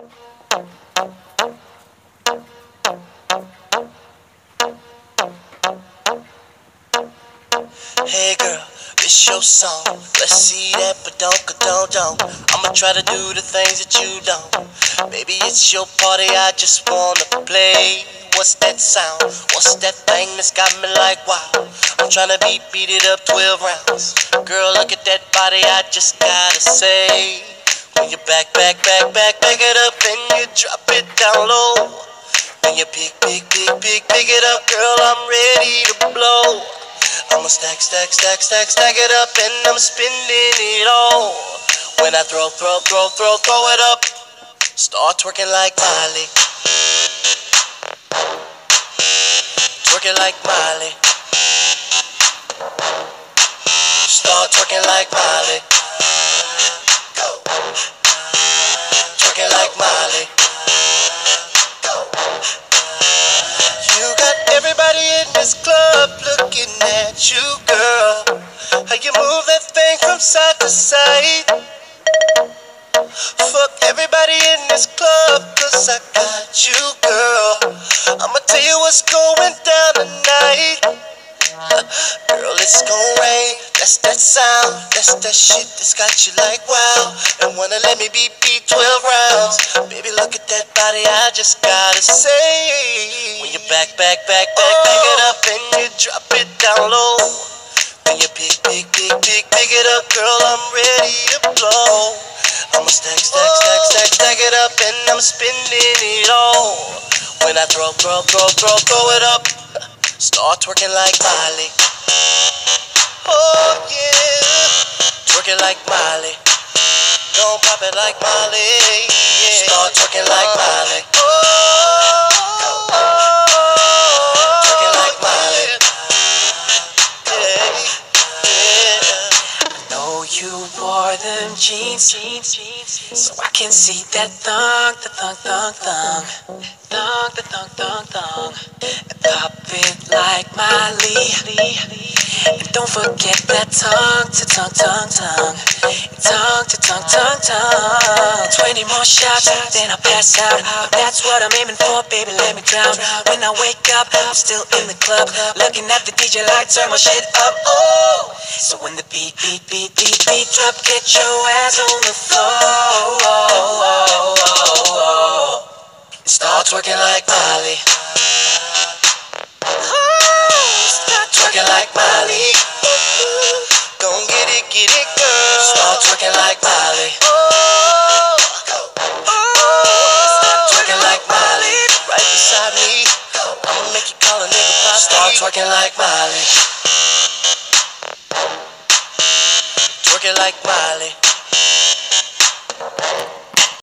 Hey girl, it's your song. Let's see that, but don't, don't. I'ma try to do the things that you don't. Baby, it's your party, I just wanna play. What's that sound? What's that thing that's got me like wow? I'm trying to beat, beat it up 12 rounds. Girl, look at that body, I just gotta say. When you back, back, back, back, back it up, and you drop it down low. When you pick, pick, pick, pick, pick it up, girl, I'm ready to blow. I'ma stack, stack, stack, stack, stack it up, and I'm spending it all. When I throw, throw, throw, throw, throw it up, start twerking like Miley. Twerking like Miley. Start twerking like Miley. In this club looking at you, girl. How you move that thing from side to side. Fuck everybody in this club, cause I got you, girl. I'ma tell you what's going down tonight. Girl, it's gon' rain. That's that sound. That's that shit that's got you like wow. And wanna let me beat beat 12 rounds. Baby, look at that body. I just gotta say. When you back, back, back, back, back it up and you drop it down low. When you pick, pick, pick, pick, pick it up, girl, I'm ready to blow. I'ma stack, stack, stack, stack, stack it up and I'm spending it all. When I throw, throw, throw, throw, throw it up. Start twerking like Miley. Oh yeah, twerking like Miley. Don't pop it like Miley. Yeah. Start twerking like Miley. Twerking like Miley. Yeah, yeah. Know you wore them jeans, jeans, jeans, so I can see that thong, the thong, thong, thong, thong, the thong, thong, thong, and pop it like Miley. And don't forget that tongue to tongue, tongue, tongue, tongue to tongue, tongue, tongue. Twenty more shots, then I'll pass out. That's what I'm aiming for, baby. Let me drown. When I wake up, I'm still in the club, looking at the DJ like turn my shit up. Oh, so when the beat, beat, beat, beat, beat drop, get your ass on the floor. Start twerking like Miley. Like Miley. Don't get it, get it, girl. Start twerking like Miley. Oh, oh, oh. Start twerking like Miley. Right beside me. I'ma make you call a nigga posse. Start twerking like Miley. Twerking like Miley.